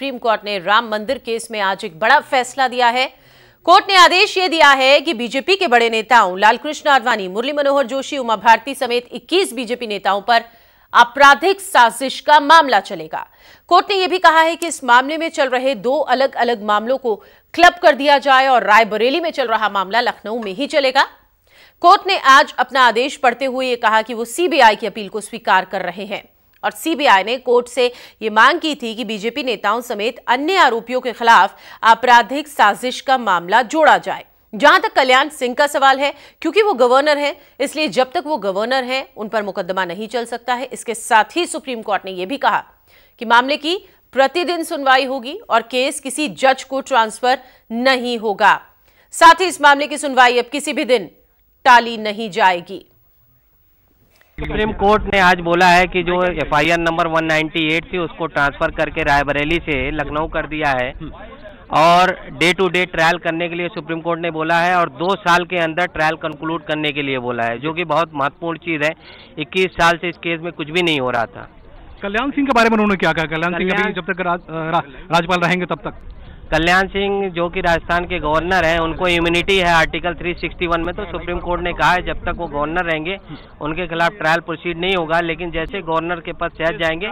Supreme court ने राम मंदिर case में आज एक बड़ा फैसला दिया है। कोर्ट ने आदेश ये दिया है कि बीजेपी के बड़े नेताओं लालकृष्ण आडवाणी, मुरली मनोहर जोशी, उमा भारती समेत 21 बीजेपी नेताओं पर आपराधिक साजिश का मामला चलेगा। कोर्ट ने यह भी कहा है कि इस मामले में चल रहे दो अलग अलग मामलों को क्लब कर दिया जाए और रायबरेली में चल रहा मामला लखनऊ में ही चलेगा। कोर्ट ने आज अपना आदेश पढ़ते हुए यह कहा कि वो सीबीआई की अपील को स्वीकार कर रहे हैं। और सीबीआई ने कोर्ट से ये मांग की थी कि बीजेपी नेताओं समेत अन्य आरोपियों के खिलाफ आपराधिक साजिश का मामला जोड़ा जाए। जहाँ तक कल्याण सिंह का सवाल है, क्योंकि वो गवर्नर है, इसलिए जब तक वो गवर्नर है, उन पर मुकदमा नहीं चल सकता है। इसके साथ ही सुप्रीम कोर्ट ने यह भी कहा कि मामले की प्रतिदिन सुनवाई होगी और केस किसी जज को ट्रांसफ़र नहीं होगा। साथ ही इस मामले की सुनवाई अब किसी भी दिन टाली नहीं जाएगी। सुप्रीम कोर्ट ने आज बोला है कि जो एफआईआर नंबर 198 थी उसको ट्रांसफ़र करके रायबरेली से लखनऊ कर दिया है। और डे टू डे ट्रायल करने के लिए सुप्रीम कोर्ट ने बोला है और दो साल के अंदर ट्रायल कंक्लूड करने के लिए बोला है जो कि बहुत महत्वपूर्ण चीज़ है। 21 साल से इस केस में कुछ भी नहीं हो रहा था। कल्याण सिंह के बारे में उन्होंने क्या कहा? कल्याण सिंह जब तक राज, रहेंगे तब तक। कल्याण सिंह जो कि राजस्थान के गवर्नर हैं उनको इम्यूनिटी है आर्टिकल 361 में तो सुप्रीम कोर्ट ने कहा है जब तक वो गवर्नर रहेंगे उनके खिलाफ ट्रायल प्रोसीड नहीं होगा लेकिन जैसे गवर्नर के पद से जाएँगे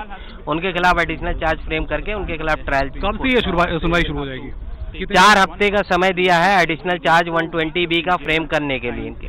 उनके खिलाफ एडिशनल चार्ज फ्रेम करके उनके खिलाफ ट्रायल कब से ये सुनवाई शुरू हो जाएगी? चार हफ़्ते का समय दिया है एडिशनल चार्ज 120 बी का फ्रेम करने के लिए। इनके